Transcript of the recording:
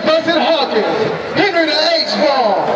Buzzard Hawkins, Henry the H-Ball,